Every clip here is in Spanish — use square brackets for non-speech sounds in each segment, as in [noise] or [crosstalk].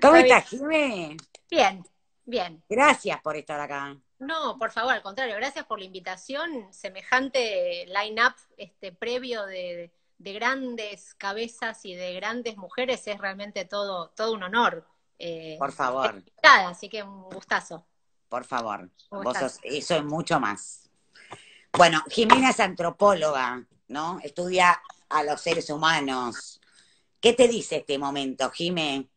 ¿Cómo estás, Jimé? Bien, bien. Gracias por estar acá. No, por favor, al contrario, gracias por la invitación. Semejante line-up este, previo de, grandes cabezas y de grandes mujeres es realmente todo, todo un honor. Eh, por favor. Así que un gustazo. Por favor. Vos sos, eso es mucho más. Bueno, Jimena es antropóloga, ¿no? Estudia a los seres humanos. ¿Qué te dice este momento, Jimé?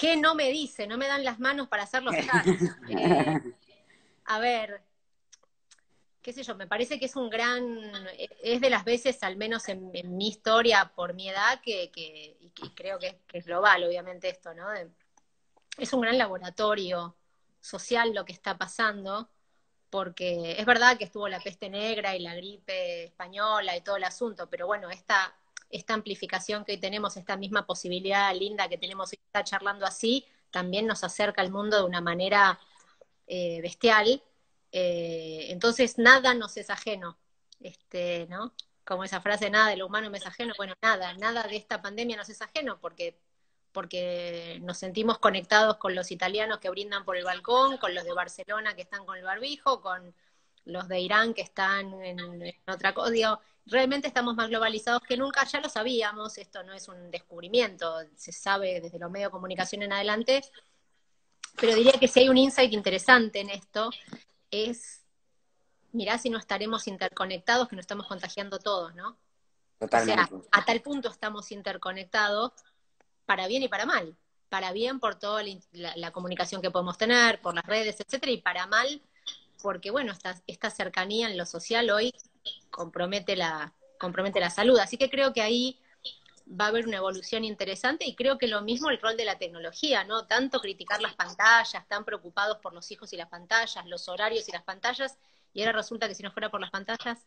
¿Qué no me dice? No me dan las manos para hacer los [laughs] eh, a ver, qué sé yo, me parece que es un gran, es de las veces, al menos en, mi historia, por mi edad, que, y creo que, es global, obviamente, esto, ¿no? es un gran laboratorio social lo que está pasando, porque es verdad que estuvo la peste negra y la gripe española y todo el asunto, pero bueno, esta, esta amplificación que hoy tenemos, esta misma posibilidad linda que tenemos hoy estar charlando así, también nos acerca al mundo de una manera eh, bestial. Eh, entonces, nada nos es ajeno, este, ¿no? Como esa frase, nada de lo humano me es ajeno. Bueno, nada, nada de esta pandemia nos es ajeno porque porque nos sentimos conectados con los italianos que brindan por el balcón, con los de Barcelona que están con el barbijo, con los de Irán que están en, otra cosa. Realmente estamos más globalizados que nunca, ya lo sabíamos, esto no es un descubrimiento, se sabe desde los medios de comunicación en adelante, pero diría que si hay un insight interesante en esto, es, mirá si no estaremos interconectados, que nos estamos contagiando todos, ¿no? Totalmente. O sea, a tal punto estamos interconectados para bien y para mal. Para bien por toda la, comunicación que podemos tener, por las redes, etcétera, y para mal porque, bueno, esta, esta cercanía en lo social hoy compromete la, compromete la salud. Así que creo que ahí va a haber una evolución interesante y creo que lo mismo el rol de la tecnología, ¿no? Tanto criticar las pantallas, tan preocupados por los hijos y las pantallas, los horarios y las pantallas, y ahora resulta que si no fuera por las pantallas,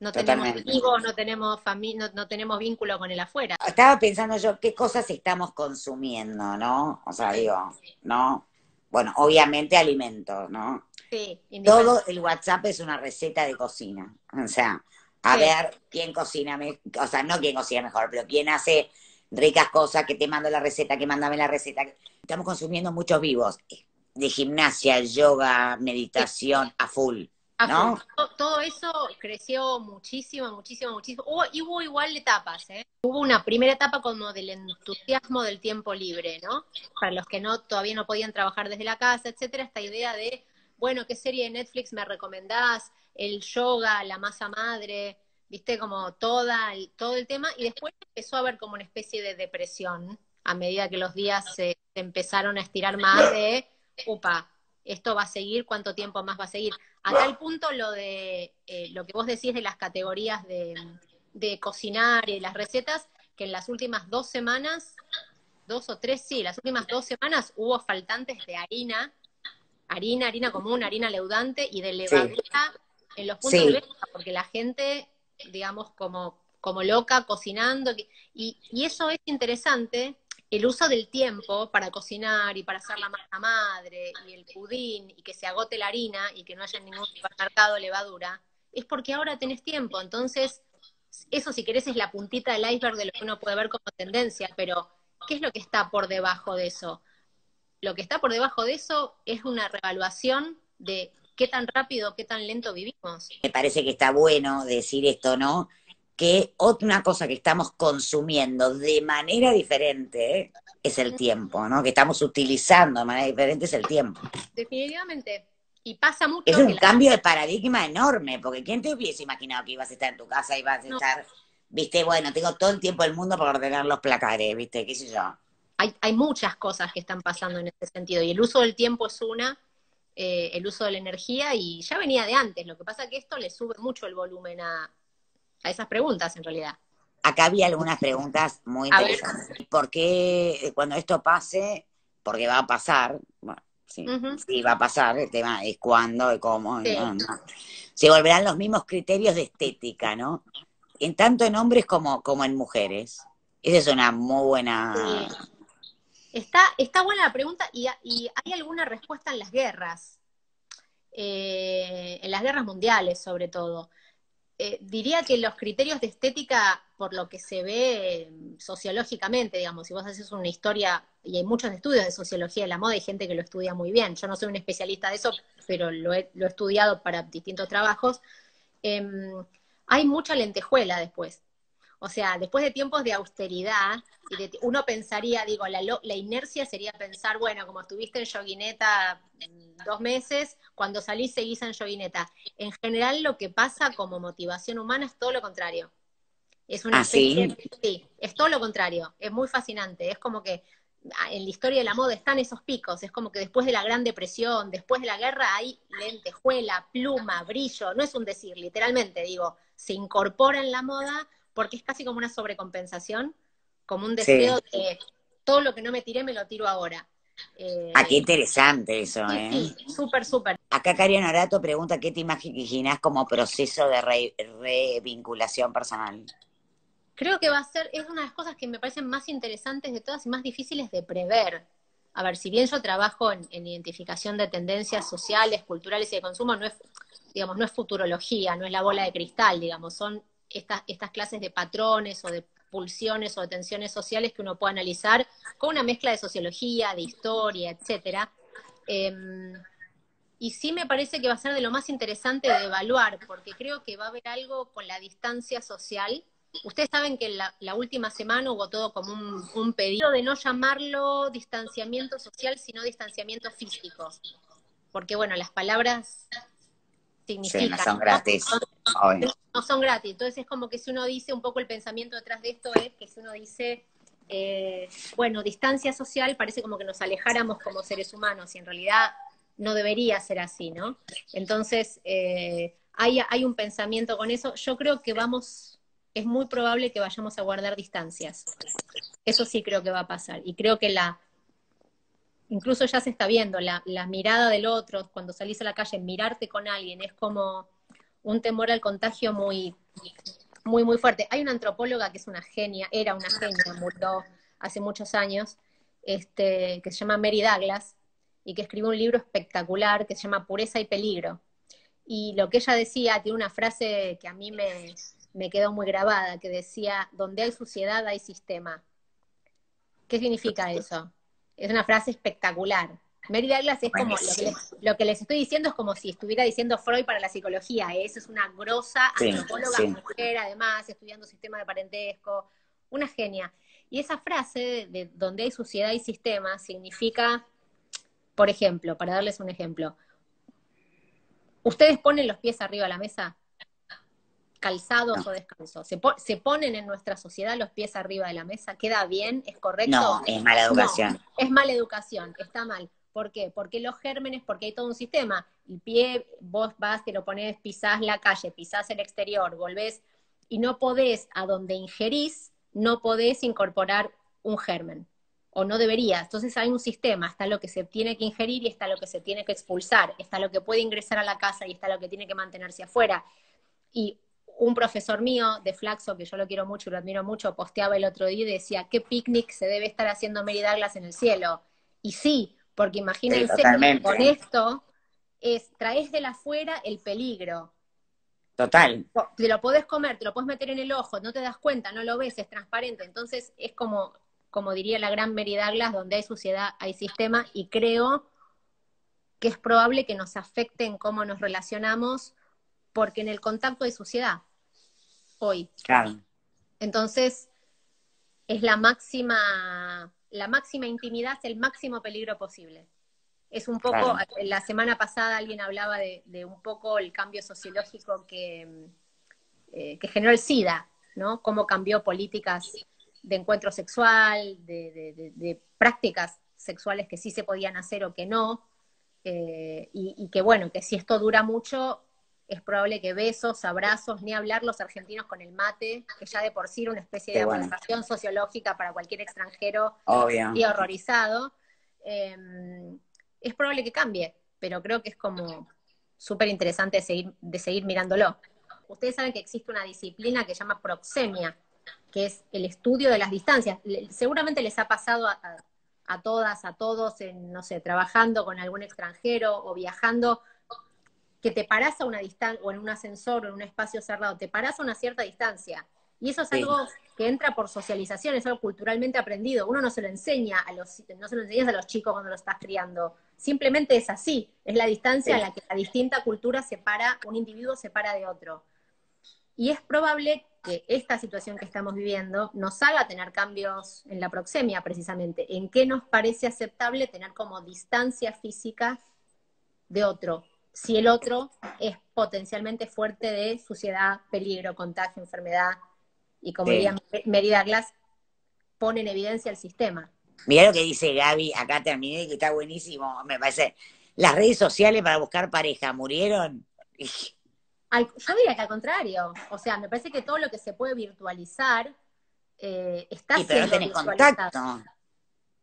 no tenemos amigos, no tenemos familia, no, tenemos vínculo con el afuera. Estaba pensando yo qué cosas estamos consumiendo, ¿no? O sea, digo, ¿no? Bueno, obviamente alimentos, ¿no? Sí. Todo el WhatsApp es una receta de cocina. O sea, a ver quién cocina, mejor, o sea, no quién cocina mejor, pero quién hace ricas cosas, que te mando la receta, que mándame la receta. Estamos consumiendo muchos vivos de gimnasia, yoga, meditación a full. ¿no? Todo eso creció muchísimo, muchísimo, muchísimo. Hubo, y hubo igual etapas, ¿eh? Hubo una primera etapa como del entusiasmo del tiempo libre, ¿no? Para los que no todavía no podían trabajar desde la casa, etcétera, esta idea de, bueno, ¿qué serie de Netflix me recomendás? El yoga, la masa madre, viste, como toda todo el tema. Y después empezó a haber como una especie de depresión a medida que los días se empezaron a estirar más de, upa, esto va a seguir, cuánto tiempo más va a seguir. A tal punto lo de eh, lo que vos decís de las categorías de, cocinar y las recetas, que en las últimas dos semanas, dos o tres, sí, las últimas dos semanas hubo faltantes de harina, harina, harina común, harina leudante y de levadura en los puntos de venta, porque la gente, digamos, como, como loca cocinando, y, y eso es interesante el uso del tiempo para cocinar y para hacer la masa madre y el pudín y que se agote la harina y que no haya ningún supermercado levadura, es porque ahora tenés tiempo. Entonces, eso si querés es la puntita del iceberg de lo que uno puede ver como tendencia, pero ¿qué es lo que está por debajo de eso? Lo que está por debajo de eso es una revaluación de qué tan rápido, qué tan lento vivimos. Me parece que está bueno decir esto, ¿no? que otra cosa que estamos consumiendo de manera diferente es el tiempo, ¿no? Que estamos utilizando de manera diferente es el tiempo. Definitivamente. Y pasa mucho. Es un cambio de paradigma enorme, porque ¿quién te hubiese imaginado que ibas a estar en tu casa y ibas a estar, viste, bueno, tengo todo el tiempo del mundo para ordenar los placares, viste, qué sé yo. Hay, hay muchas cosas que están pasando en ese sentido, y el uso del tiempo es una, eh, el uso de la energía, y ya venía de antes. Lo que pasa es que esto le sube mucho el volumen a, a esas preguntas en realidad. Acá había algunas preguntas muy interesantes. ¿Por qué eh, cuando esto pase, porque va a pasar, bueno, sí, sí va a pasar, el tema es cuándo y cómo, se volverán los mismos criterios de estética, ¿no? En tanto en hombres como, como en mujeres. Esa es una muy buena... Está, está buena la pregunta y, hay alguna respuesta en las guerras, eh, en las guerras mundiales sobre todo eh, diría que los criterios de estética, por lo que se ve eh, sociológicamente, digamos, si vos haces una historia, y hay muchos estudios de sociología de la moda, hay gente que lo estudia muy bien. Yo no soy un especialista de eso, pero lo he, lo he estudiado para distintos trabajos. Em, hay mucha lentejuela después. O sea, después de tiempos de austeridad, uno pensaría, digo, la, la, inercia sería pensar, bueno, como estuviste en yoguineta mm, dos meses, cuando salís seguís en yoguineta. En general lo que pasa como motivación humana es todo lo contrario. Es una ¿Ah, especie, sí, es todo lo contrario, es muy fascinante, es como que ah, en la historia de la moda están esos picos, es como que después de la Gran Depresión, después de la guerra hay lentejuela, pluma, brillo, no es un decir, literalmente digo, se incorpora en la moda porque es casi como una sobrecompensación, como un deseo de todo lo que no me tiré me lo tiro ahora. Eh, ah, qué interesante eso, ¿eh? Sí, súper, súper. Acá Karen Orato pregunta qué te imaginas como proceso de revinculación personal. Creo que va a ser, es una de las cosas que me parecen más interesantes de todas y más difíciles de prever. A ver, si bien yo trabajo en, en identificación de tendencias sociales, culturales y de consumo, no es, digamos, no es futurología, no es la bola de cristal, digamos, son estas, estas clases de patrones o de pulsiones o de tensiones sociales que uno puede analizar con una mezcla de sociología, de historia, etcétera. Em, y sí me parece que va a ser de lo más interesante de evaluar, porque creo que va a haber algo con la distancia social. Ustedes saben que la, última semana hubo todo como un, pedido de no llamarlo distanciamiento social, sino distanciamiento físico. Porque bueno, las palabras significan. no son gratis. No son, gratis. Entonces es como que si uno dice, un poco el pensamiento detrás de esto es que si uno dice, eh, bueno, distancia social, parece como que nos alejáramos como seres humanos y en realidad no debería ser así, ¿no? Entonces, eh, hay, hay un pensamiento con eso. Yo creo que vamos, es muy probable que vayamos a guardar distancias. Eso sí creo que va a pasar. Y creo que la, incluso ya se está viendo, la, mirada del otro, cuando salís a la calle, mirarte con alguien, es como un temor al contagio muy, muy, muy fuerte. Hay una antropóloga que es una genia, era una genia, murió hace muchos años, este, que se llama Mary Douglas, y que escribió un libro espectacular que se llama Pureza y Peligro. Y lo que ella decía, tiene una frase que a mí me, me quedó muy grabada, que decía, donde hay suciedad hay sistema. ¿Qué significa eso? Es una frase espectacular. Mary Douglas es como, lo que, les, estoy diciendo es como si estuviera diciendo Freud para la psicología. Eso es una grosa antropóloga mujer, además, estudiando sistema de parentesco, una genia. Y esa frase de, donde hay suciedad y sistema significa, por ejemplo, para darles un ejemplo, ¿ustedes ponen los pies arriba de la mesa? Calzados o descalzos. ¿Se, ¿Se, ponen en nuestra sociedad los pies arriba de la mesa? ¿Queda bien? ¿Es correcto? No, es mala educación. es mala educación, está mal. ¿Por qué? Porque los gérmenes, porque hay todo un sistema. El pie, vos vas, te lo pones, pisás la calle, pisás el exterior, volvés y no podés, a donde ingerís, no podés incorporar un germen. O no deberías. Entonces hay un sistema, está lo que se tiene que ingerir y está lo que se tiene que expulsar, está lo que puede ingresar a la casa y está lo que tiene que mantenerse afuera. Y un profesor mío de Flaxo, que yo lo quiero mucho y lo admiro mucho, posteaba el otro día y decía, ¿qué picnic se debe estar haciendo Mary Douglas en el cielo? Y sí, porque imagínense que con esto es, traes de la afuera el peligro. Total. Te lo podés comer, te lo puedes meter en el ojo, no te das cuenta, no lo ves, es transparente. Entonces es como, como diría la gran Mary Douglas, donde hay suciedad hay sistema y creo que es probable que nos afecte en cómo nos relacionamos porque en el contacto hay suciedad hoy. Claro. Entonces, es la máxima, la máxima intimidad, es el máximo peligro posible. Es un poco, la semana pasada alguien hablaba de, un poco el cambio sociológico que, eh, que generó el SIDA, ¿no? Cómo cambió políticas de encuentro sexual, de, prácticas sexuales que sí se podían hacer o que no, eh, y, y, que bueno, que si esto dura mucho, es probable que besos, abrazos, ni hablar los argentinos con el mate, que ya de por sí era una especie de bueno. sociológica para cualquier extranjero y horrorizado, em, es probable que cambie, pero creo que es como súper interesante seguir, de seguir mirándolo. Ustedes saben que existe una disciplina que se llama proxemia, que es el estudio de las distancias. Seguramente les ha pasado a, a todas, a todos, en, no sé, trabajando con algún extranjero o viajando, que te paras a una distancia, o en un ascensor o en un espacio cerrado, te paras a una cierta distancia. Y eso es algo que entra por socialización, es algo culturalmente aprendido. Uno no se lo enseña a los, no se lo enseñas a los chicos cuando lo estás criando. Simplemente es así, es la distancia a la que la distinta cultura separa, un individuo separa de otro. Y es probable que esta situación que estamos viviendo nos haga tener cambios en la proxemia, precisamente. ¿En qué nos parece aceptable tener como distancia física de otro? Si el otro es potencialmente fuerte de suciedad, peligro, contagio, enfermedad, y como diría Merida Glass, pone en evidencia el sistema. Mira lo que dice Gaby, acá terminé, que está buenísimo, me parece. Las redes sociales para buscar pareja murieron. [laughs] yo diría que al contrario, o sea, me parece que todo lo que se puede virtualizar eh, está sí, pero no tenés contacto.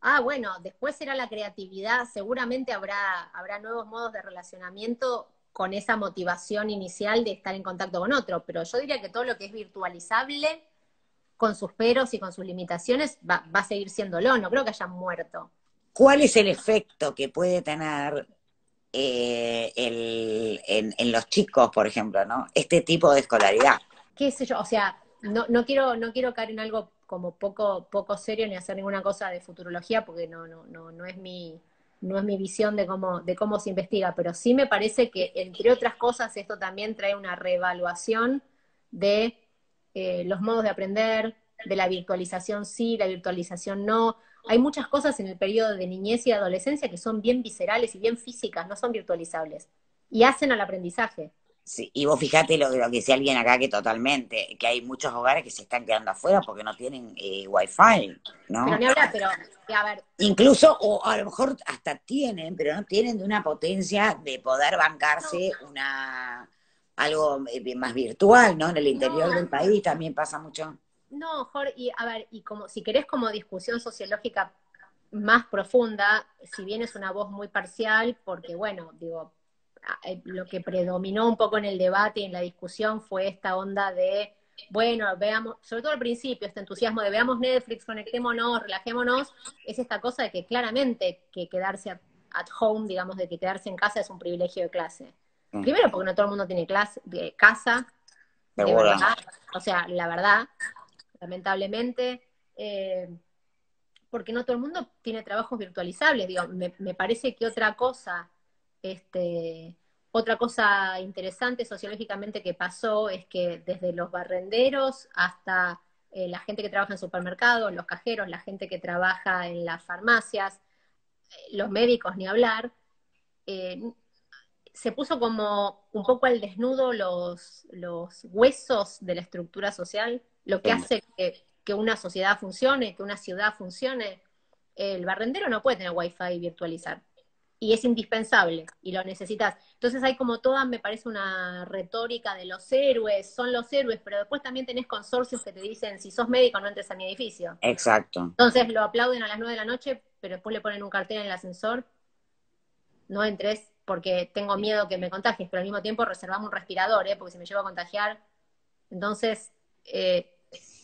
Ah, bueno, después será la creatividad, seguramente habrá, habrá nuevos modos de relacionamiento con esa motivación inicial de estar en contacto con otro, pero yo diría que todo lo que es virtualizable, con sus peros y con sus limitaciones, va, a seguir siéndolo, no creo que hayan muerto. ¿Cuál es el efecto que puede tener eh, en, los chicos, por ejemplo, ¿no? Este tipo de escolaridad. ¿Qué sé yo? O sea, no, no, quiero, no quiero caer en algo como poco, poco serio ni hacer ninguna cosa de futurología, porque no, no, no, no es mi, no es mi visión de cómo, de cómo se investiga, pero sí me parece que, entre otras cosas, esto también trae una reevaluación de eh, los modos de aprender, de la virtualización sí, la virtualización no. Hay muchas cosas en el periodo de niñez y adolescencia que son bien viscerales y bien físicas, no son virtualizables, y hacen al aprendizaje. Sí, y vos fijate lo, lo que decía alguien acá que totalmente, que hay muchos hogares que se están quedando afuera porque no tienen eh, wifi, ¿no? Pero ni hablar, pero, a ver. Incluso, o a lo mejor hasta tienen, pero no tienen de una potencia de poder bancarse una algo eh, más virtual, ¿no? En el interior del país también pasa mucho. No, Jorge, y a ver, y como si querés como discusión sociológica más profunda, si bien es una voz muy parcial, porque bueno, digo, lo que predominó un poco en el debate y en la discusión fue esta onda de, bueno, veamos, sobre todo al principio, este entusiasmo de veamos Netflix, conectémonos, relajémonos, es esta cosa de que claramente que quedarse at home, digamos, de que quedarse en casa es un privilegio de clase. Mm. Primero porque no todo el mundo tiene clase, de casa, de verdad, o sea, la verdad, lamentablemente, eh, porque no todo el mundo tiene trabajos virtualizables, digo, me, me parece que otra cosa este, otra cosa interesante sociológicamente que pasó es que desde los barrenderos hasta eh, la gente que trabaja en supermercados, los cajeros, la gente que trabaja en las farmacias, eh, los médicos ni hablar, eh, se puso como un poco al desnudo los, los huesos de la estructura social, lo que hace que, que, una sociedad funcione, que una ciudad funcione. El barrendero no puede tener wifi y virtualizar y es indispensable y lo necesitas. Entonces hay como toda, me parece, una retórica de los héroes, son los héroes, pero después también tenés consorcios que te dicen, si sos médico no entres a mi edificio. Exacto. Entonces lo aplauden a las nueve de la noche, pero después le ponen un cartel en el ascensor, no entres porque tengo miedo que me contagies, pero al mismo tiempo reservamos un respirador, ¿eh? porque si me llevo a contagiar. Entonces, eh,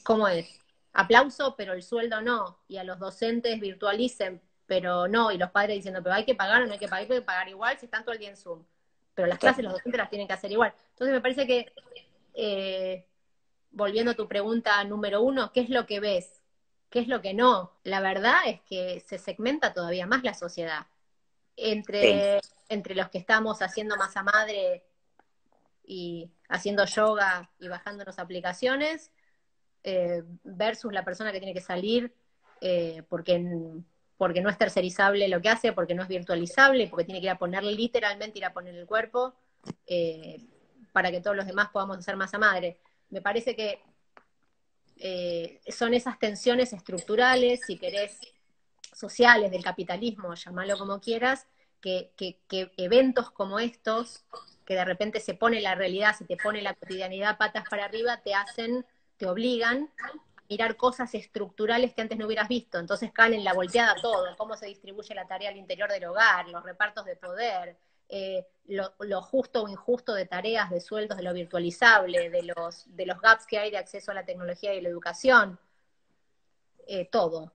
¿cómo es? Aplauso, pero el sueldo no. Y a los docentes virtualicen, pero no, y los padres diciendo, pero hay que pagar o no hay que pagar, hay que pagar igual si están todo el día en Zoom. Pero las clases los docentes las tienen que hacer igual. Entonces me parece que, eh, volviendo a tu pregunta número uno, ¿qué es lo que ves? ¿Qué es lo que no? La verdad es que se segmenta todavía más la sociedad. Entre, entre los que estamos haciendo masa madre y haciendo yoga y bajándonos aplicaciones, eh, versus la persona que tiene que salir eh, porque en, porque no es tercerizable lo que hace, porque no es virtualizable, porque tiene que ir a poner literalmente, ir a poner el cuerpo, eh, para que todos los demás podamos hacer masa madre. Me parece que eh, son esas tensiones estructurales, si querés, sociales del capitalismo, llamalo como quieras, que, que, eventos como estos, que de repente se pone la realidad, se te pone la cotidianidad patas para arriba, te hacen, te obligan mirar cosas estructurales que antes no hubieras visto. Entonces caen en la volteada todo, cómo se distribuye la tarea al interior del hogar, los repartos de poder, eh, lo, justo o injusto de tareas, de sueldos, de lo virtualizable, de los, de los gaps que hay de acceso a la tecnología y la educación. Eh, todo.